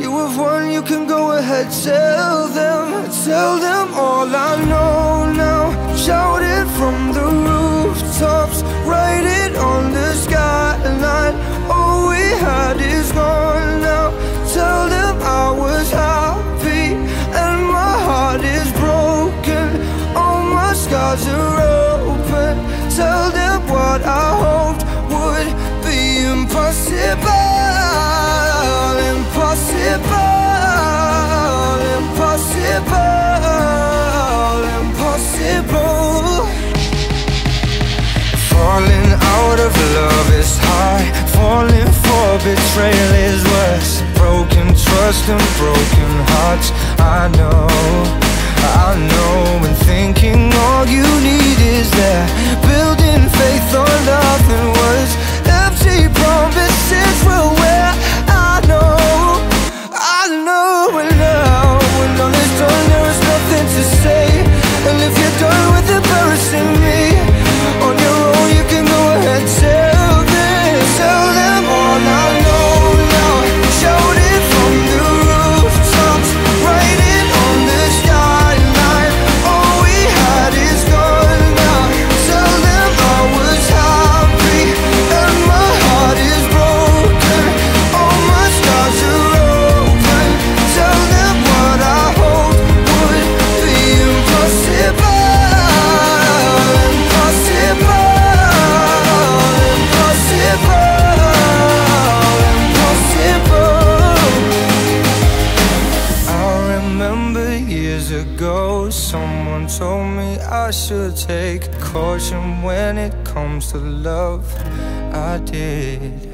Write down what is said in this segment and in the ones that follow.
You have won, you can go ahead, tell them Tell them all I know now. Shout it from the rooftops Write it on the skyline. All we had is gone now. Tell them I was happy And my heart is broken. All my scars are open. Tell them what I hoped would be impossible love is hard Falling for betrayal is worse. Broken trust and broken hearts. I know, I know caution when it comes to love. I did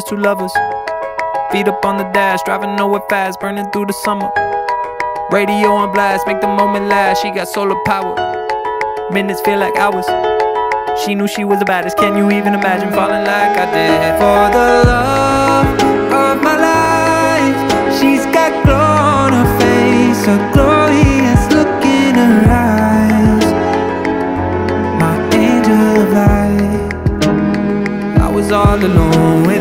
just two lovers. Feet up on the dash, driving nowhere fast, burning through the summer. Radio on blast, make the moment last. She got solar power. Minutes feel like hours. She knew she was the baddest. Can you even imagine falling like I did? For the love of my life, she's got glow on her face, a glorious look in her eyes. My angel of light. I was all alone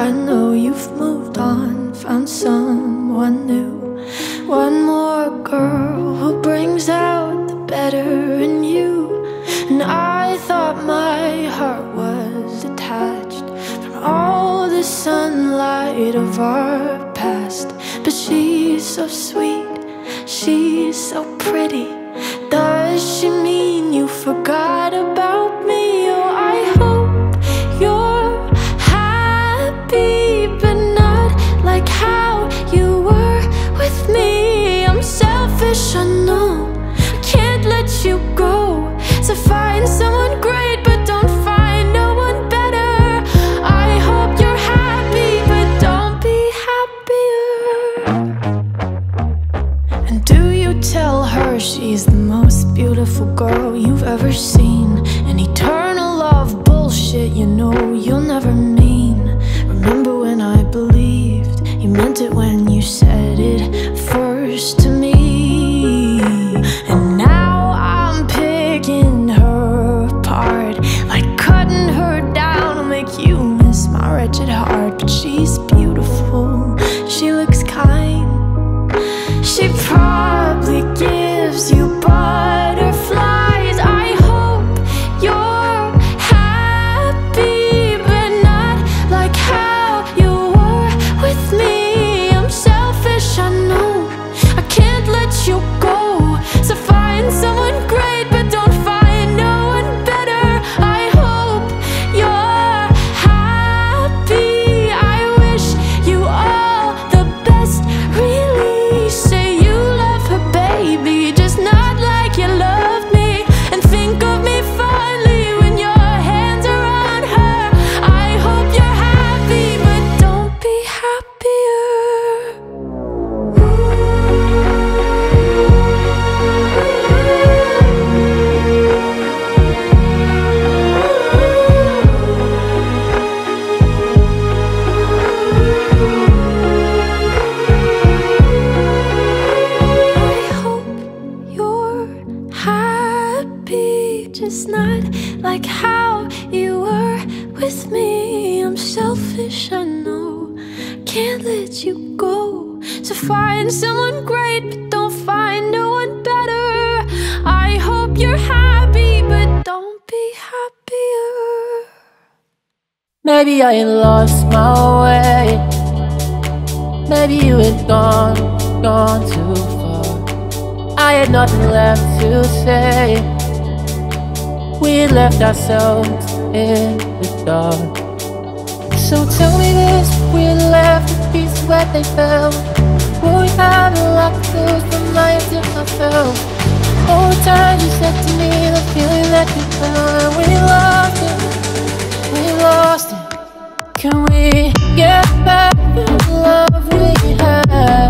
I know you've moved on, found someone new. One more girl who brings out the better in you. And I thought my heart was attached from all the sunlight of our past. But she's so sweet, she's so pretty. Does she mean you forgot? find someone great, but don't find no one better. I hope you're happy, but don't be happier. Maybe I lost my way. Maybe you had gone, gone too far. I had nothing left to say. We left ourselves in the dark. So tell me this, we left the pieces where they fell the times you said to me the feeling that you felt, we lost it, we lost it. Can we get back the love we had?